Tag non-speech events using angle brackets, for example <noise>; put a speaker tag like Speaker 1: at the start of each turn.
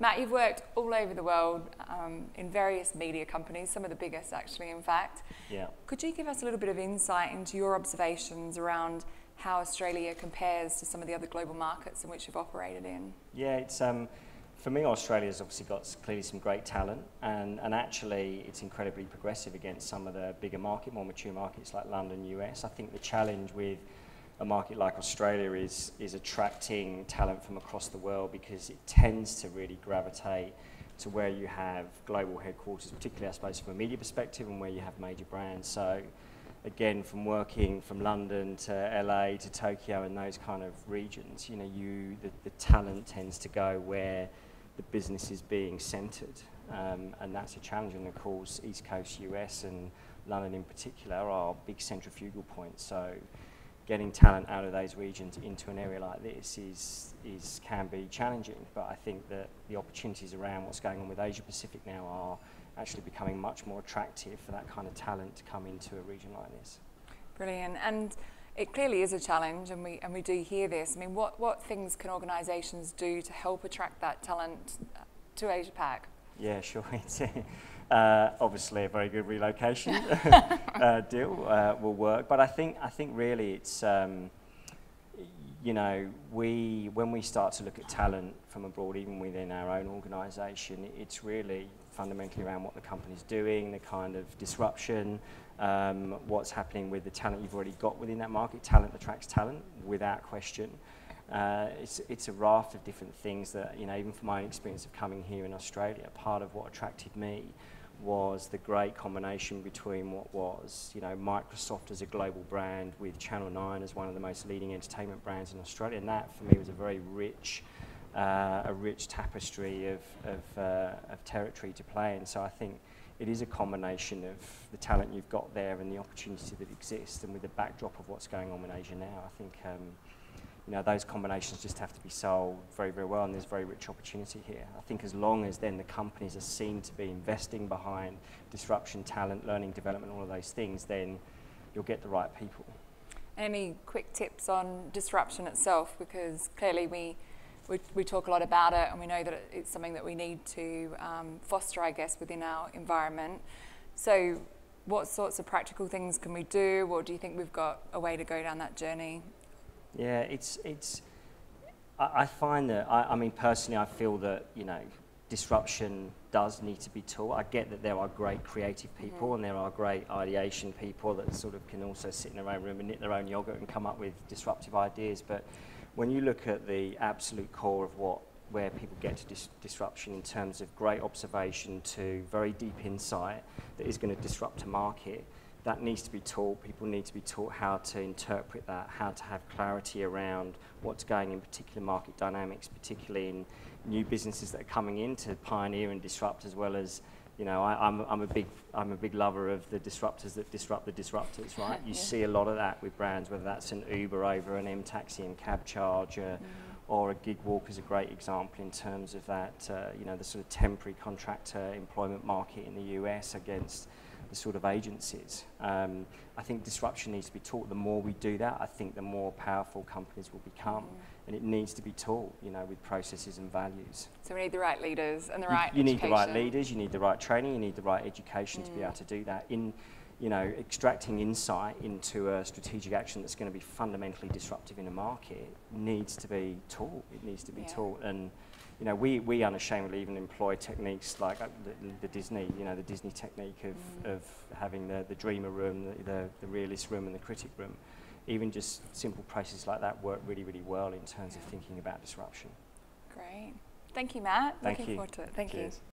Speaker 1: Matt, you've worked all over the world um, in various media companies, some of the biggest actually, in fact.
Speaker 2: Yeah.
Speaker 1: Could you give us a little bit of insight into your observations around how Australia compares to some of the other global markets in which you've operated in?
Speaker 2: Yeah, it's um, for me, Australia's obviously got clearly some great talent, and, and actually it's incredibly progressive against some of the bigger market, more mature markets like London, US. I think the challenge with a market like Australia is, is attracting talent from across the world because it tends to really gravitate to where you have global headquarters, particularly I suppose from a media perspective and where you have major brands. So again, from working from London to LA to Tokyo and those kind of regions, you know, you, the, the talent tends to go where the business is being centred. Um, and that's a challenge. And of course, East Coast US and London in particular are big centrifugal points. So getting talent out of those regions into an area like this is, is can be challenging. But I think that the opportunities around what's going on with Asia Pacific now are actually becoming much more attractive for that kind of talent to come into a region like this.
Speaker 1: Brilliant. And it clearly is a challenge, and we, and we do hear this. I mean, what, what things can organisations do to help attract that talent to Asia Pac?
Speaker 2: Yeah, sure. <laughs> It's uh, obviously a very good relocation <laughs> uh, deal uh, will work, but I think I think really it's um, you know we when we start to look at talent from abroad, even within our own organisation, it's really fundamentally around what the company's doing, the kind of disruption, um, what's happening with the talent you've already got within that market. Talent attracts talent without question. Uh, it's, it's a raft of different things that, you know, even from my own experience of coming here in Australia, part of what attracted me was the great combination between what was, you know, Microsoft as a global brand with Channel 9 as one of the most leading entertainment brands in Australia. And that, for me, was a very rich, uh, a rich tapestry of, of, uh, of territory to play in. So I think it is a combination of the talent you've got there and the opportunity that exists. And with the backdrop of what's going on in Asia now, I think um, you know, those combinations just have to be sold very, very well, and there's very rich opportunity here. I think as long as then the companies are seen to be investing behind disruption, talent, learning, development, all of those things, then you'll get the right people.
Speaker 1: Any quick tips on disruption itself? Because clearly we, we, we talk a lot about it, and we know that it's something that we need to um, foster, I guess, within our environment. So what sorts of practical things can we do, or do you think we've got a way to go down that journey
Speaker 2: yeah, it's it's. I, I find that I, I mean personally, I feel that you know disruption does need to be taught. I get that there are great creative people mm. and there are great ideation people that sort of can also sit in their own room and knit their own yogurt and come up with disruptive ideas. But when you look at the absolute core of what where people get to dis disruption in terms of great observation to very deep insight that is going to disrupt a market, that needs to be taught. People need to be taught how to interpret that, how to have clarity around what's going in particular market dynamics, particularly in new businesses that are coming in to pioneer and disrupt as well as you know, I, am I'm, I'm, a big, I'm a big lover of the disruptors that disrupt the disruptors, right? You <laughs> yeah. see a lot of that with brands, whether that's an Uber over an M-Taxi and Cabcharge, mm. or a Gigwalk is a great example in terms of that, uh, you know, the sort of temporary contractor employment market in the US against the sort of agencies. Um, I think disruption needs to be taught. The more we do that, I think the more powerful companies will become. Mm. And it needs to be taught, you know, with processes and values.
Speaker 1: So we need the right leaders and the right
Speaker 2: You, you need the right leaders, you need the right training, you need the right education mm. to be able mm. to do that. In, you know, extracting insight into a strategic action that's going to be fundamentally disruptive in a market needs to be taught. It needs to be yeah. taught. And you know, we, we unashamedly even employ techniques like uh, the, the, Disney, you know, the Disney technique of, mm. of having the, the dreamer room, the, the, the realist room and the critic room. Even just simple processes like that work really, really well in terms of thinking about disruption.
Speaker 1: Great. Thank you, Matt.
Speaker 2: Thank
Speaker 1: Looking
Speaker 2: you.
Speaker 1: forward to it. Thank
Speaker 2: Cheers.
Speaker 1: you.